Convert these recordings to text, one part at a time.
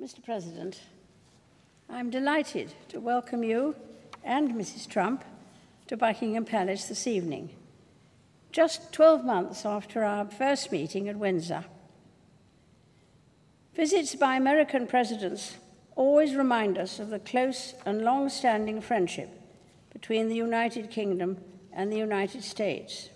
Mr. President, I'm delighted to welcome you and Mrs. Trump to Buckingham Palace this evening, just 12 months after our first meeting at Windsor. Visits by American presidents always remind us of the close and long standing friendship between the United Kingdom and the United States.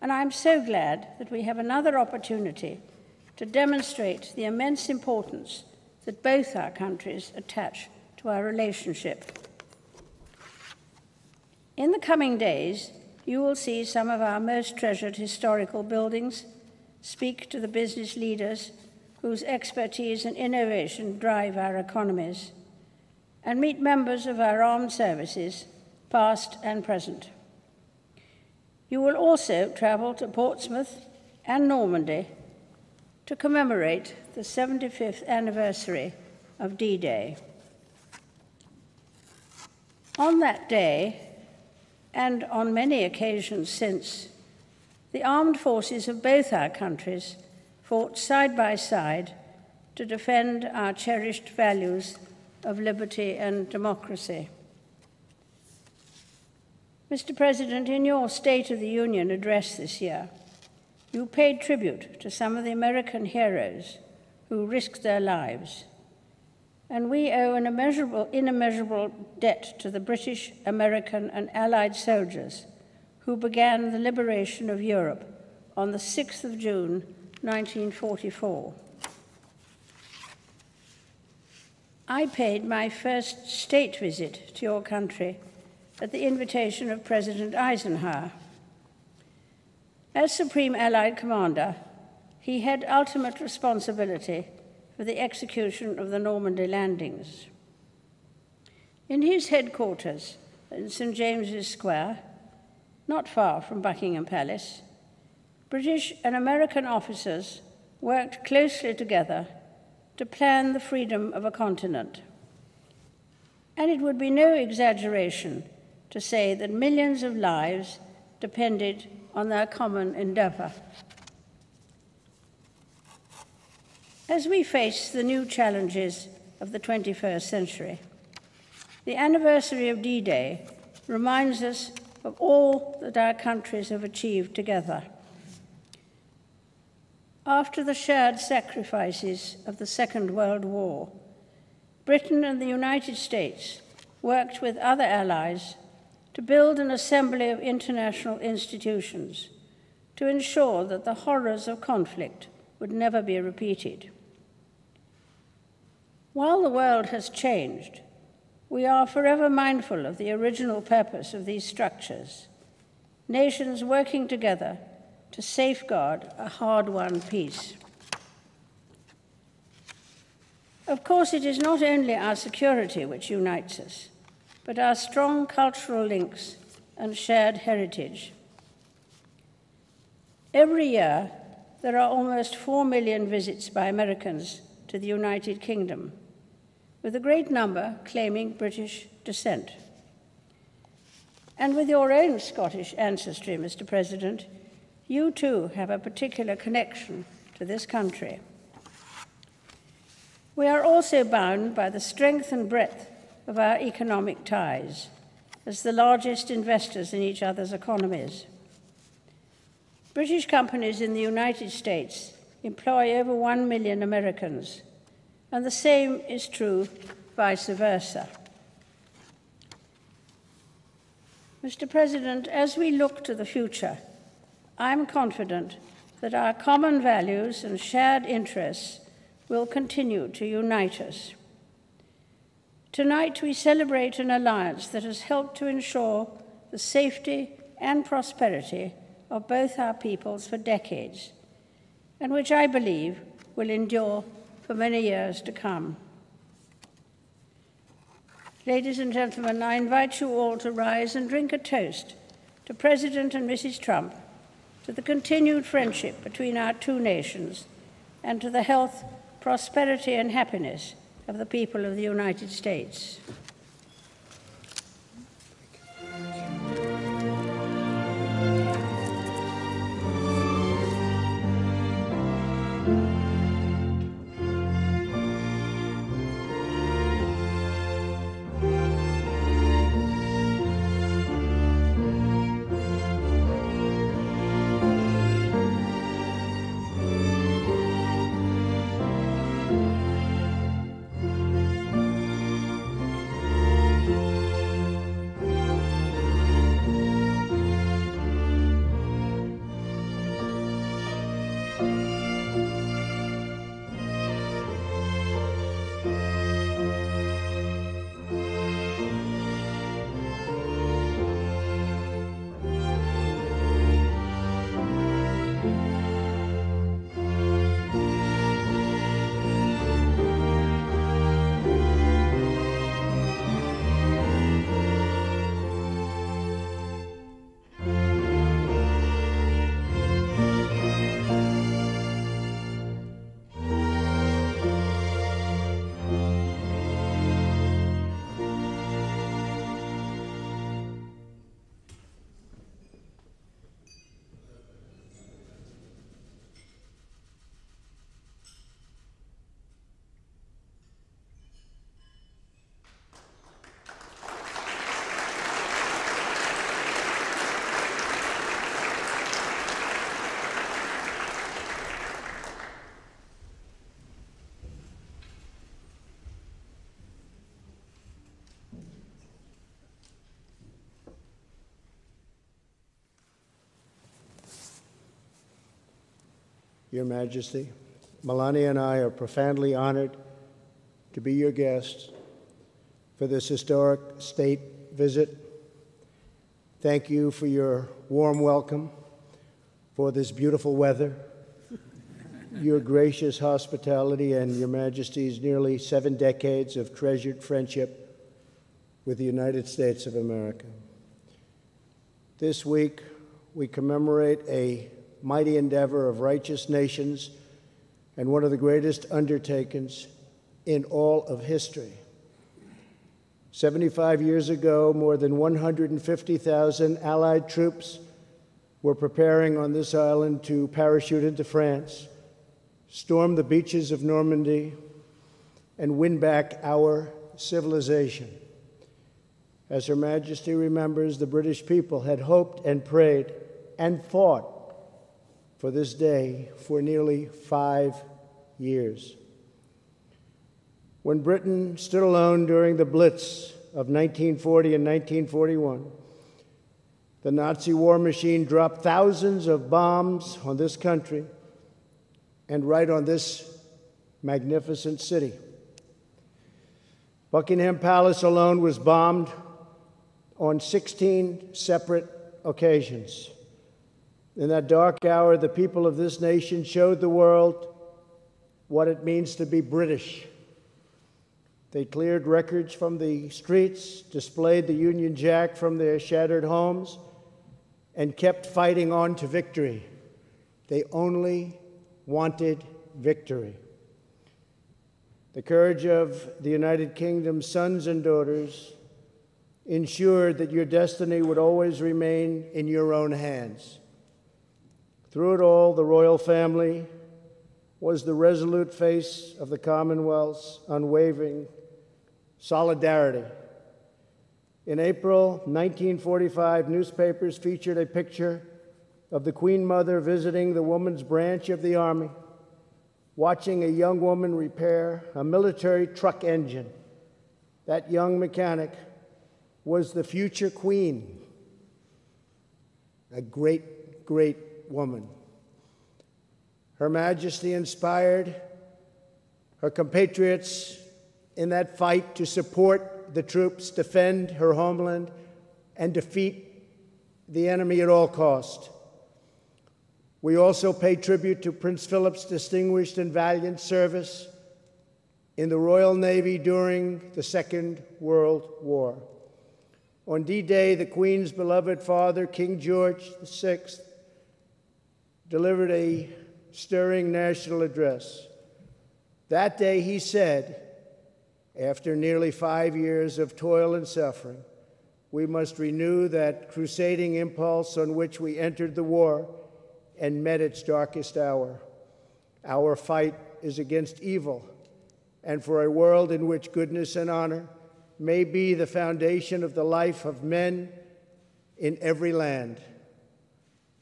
And I'm so glad that we have another opportunity to demonstrate the immense importance that both our countries attach to our relationship. In the coming days, you will see some of our most treasured historical buildings, speak to the business leaders whose expertise and innovation drive our economies, and meet members of our armed services, past and present. You will also travel to Portsmouth and Normandy to commemorate the 75th anniversary of D Day. On that day, and on many occasions since, the armed forces of both our countries fought side by side to defend our cherished values of liberty and democracy. Mr. President, in your State of the Union address this year, you paid tribute to some of the American heroes who risked their lives. And we owe an immeasurable, immeasurable debt to the British, American, and Allied soldiers who began the liberation of Europe on the 6th of June 1944. I paid my first state visit to your country at the invitation of President Eisenhower. As Supreme Allied Commander, he had ultimate responsibility for the execution of the Normandy landings. In his headquarters in St. James's Square, not far from Buckingham Palace, British and American officers worked closely together to plan the freedom of a continent. And it would be no exaggeration to say that millions of lives depended on their common endeavor. As we face the new challenges of the 21st century, the anniversary of D Day reminds us of all that our countries have achieved together. After the shared sacrifices of the Second World War, Britain and the United States worked with other allies to build an assembly of international institutions to ensure that the horrors of conflict would never be repeated. While the world has changed, we are forever mindful of the original purpose of these structures nations working together to safeguard a hard won peace. Of course, it is not only our security which unites us, but our strong cultural links and shared heritage. Every year, there are almost 4 million visits by Americans to the United Kingdom, with a great number claiming British descent. And with your own Scottish ancestry, Mr. President, you too have a particular connection to this country. We are also bound by the strength and breadth of our economic ties as the largest investors in each other's economies. British companies in the United States employ over 1 million Americans, and the same is true vice versa. Mr. President, as we look to the future, I'm confident that our common values and shared interests will continue to unite us. Tonight, we celebrate an alliance that has helped to ensure the safety and prosperity of both our peoples for decades, and which I believe will endure for many years to come. Ladies and gentlemen, I invite you all to rise and drink a toast to President and Mrs. Trump to the continued friendship between our two nations, and to the health, prosperity, and happiness of the people of the United States. Your Majesty, Melania and I are profoundly honored to be your guests for this historic state visit. Thank you for your warm welcome, for this beautiful weather, your gracious hospitality, and Your Majesty's nearly seven decades of treasured friendship with the United States of America. This week, we commemorate a mighty endeavor of righteous nations and one of the greatest undertakings in all of history. 75 years ago, more than 150,000 Allied troops were preparing on this island to parachute into France, storm the beaches of Normandy, and win back our civilization. As Her Majesty remembers, the British people had hoped and prayed and fought for this day for nearly five years. When Britain stood alone during the Blitz of 1940 and 1941, the Nazi war machine dropped thousands of bombs on this country and right on this magnificent city. Buckingham Palace alone was bombed on 16 separate occasions. In that dark hour, the people of this nation showed the world what it means to be British. They cleared records from the streets, displayed the Union Jack from their shattered homes, and kept fighting on to victory. They only wanted victory. The courage of the United Kingdom's sons and daughters ensured that your destiny would always remain in your own hands. Through it all, the royal family was the resolute face of the Commonwealth's unwavering solidarity. In April 1945, newspapers featured a picture of the Queen Mother visiting the woman's branch of the Army, watching a young woman repair a military truck engine. That young mechanic was the future Queen, a great, great woman. Her Majesty inspired her compatriots in that fight to support the troops, defend her homeland, and defeat the enemy at all cost. We also pay tribute to Prince Philip's distinguished and valiant service in the Royal Navy during the Second World War. On D Day, the Queen's beloved father, King George VI, delivered a stirring national address. That day he said, after nearly five years of toil and suffering, we must renew that crusading impulse on which we entered the war and met its darkest hour. Our fight is against evil and for a world in which goodness and honor may be the foundation of the life of men in every land.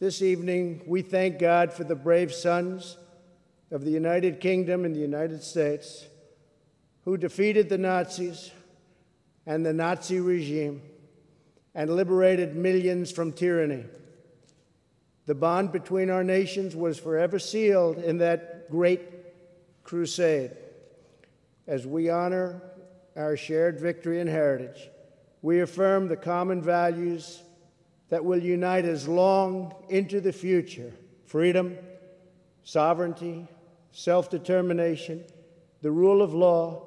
This evening, we thank God for the brave sons of the United Kingdom and the United States who defeated the Nazis and the Nazi regime and liberated millions from tyranny. The bond between our nations was forever sealed in that great crusade. As we honor our shared victory and heritage, we affirm the common values that will unite us long into the future freedom, sovereignty, self determination, the rule of law,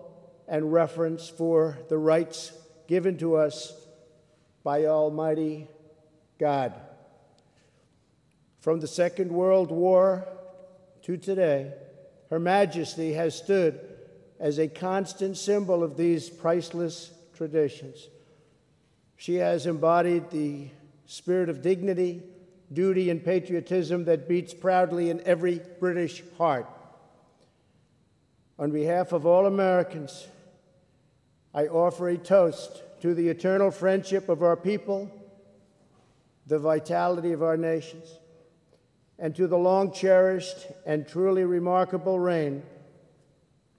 and reference for the rights given to us by Almighty God. From the Second World War to today, Her Majesty has stood as a constant symbol of these priceless traditions. She has embodied the spirit of dignity, duty, and patriotism that beats proudly in every British heart. On behalf of all Americans, I offer a toast to the eternal friendship of our people, the vitality of our nations, and to the long cherished and truly remarkable reign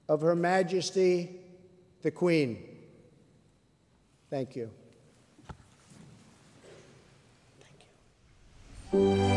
of Her Majesty the Queen. Thank you. Thank you.